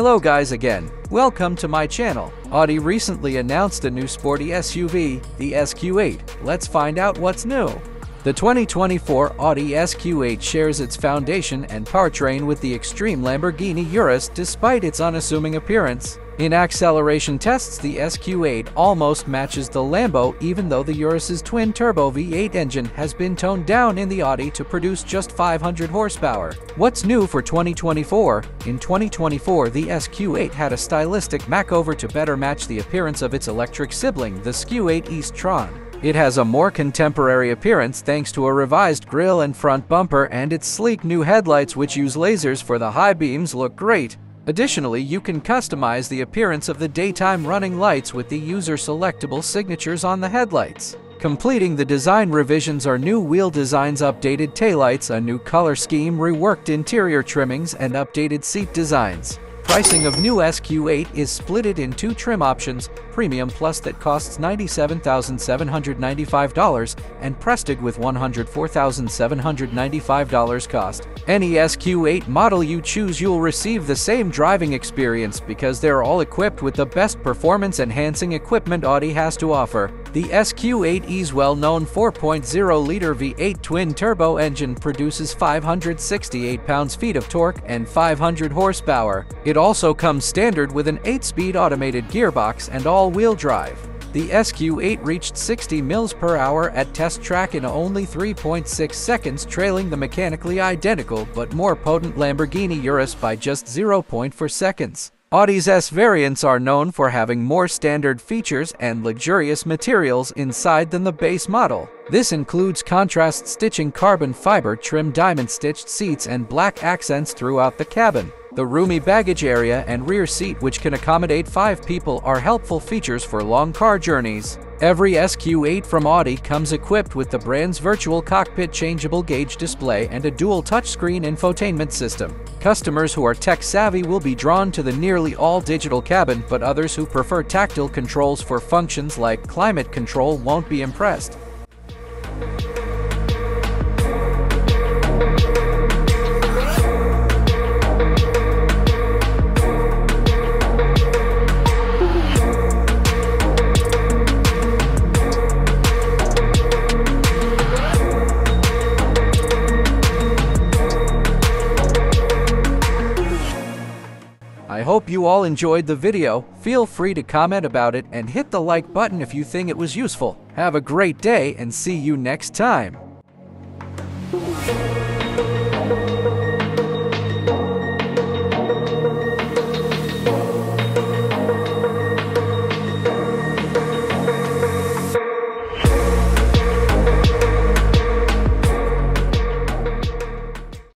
Hello guys again, welcome to my channel. Audi recently announced a new sporty SUV, the SQ8. Let's find out what's new. The 2024 Audi SQ8 shares its foundation and powertrain with the extreme Lamborghini Urus despite its unassuming appearance. In acceleration tests, the SQ8 almost matches the Lambo even though the Urus's twin-turbo V8 engine has been toned down in the Audi to produce just 500 horsepower. What's new for 2024? In 2024, the SQ8 had a stylistic makeover to better match the appearance of its electric sibling, the SQ8 e-tron. It has a more contemporary appearance thanks to a revised grille and front bumper and its sleek new headlights which use lasers for the high beams look great. Additionally, you can customize the appearance of the daytime running lights with the user-selectable signatures on the headlights. Completing the design revisions are new wheel designs, updated taillights, a new color scheme, reworked interior trimmings, and updated seat designs. Pricing of new SQ8 is splitted in two trim options, Premium Plus that costs $97,795 and Prestige with $104,795 cost. Any SQ8 model you choose you'll receive the same driving experience because they're all equipped with the best performance-enhancing equipment Audi has to offer. The SQ8's well-known 4.0-liter V8 twin-turbo engine produces 568 pounds-feet of torque and 500 horsepower. It also comes standard with an 8-speed automated gearbox and all-wheel drive. The SQ8 reached 60 mils per hour at test track in only 3.6 seconds, trailing the mechanically identical but more potent Lamborghini Urus by just 0.4 seconds. Audi's S variants are known for having more standard features and luxurious materials inside than the base model. This includes contrast stitching carbon fiber trim diamond stitched seats and black accents throughout the cabin. The roomy baggage area and rear seat which can accommodate five people are helpful features for long car journeys. Every SQ8 from Audi comes equipped with the brand's virtual cockpit changeable gauge display and a dual touchscreen infotainment system. Customers who are tech-savvy will be drawn to the nearly all-digital cabin, but others who prefer tactile controls for functions like climate control won't be impressed. I hope you all enjoyed the video. Feel free to comment about it and hit the like button if you think it was useful. Have a great day and see you next time.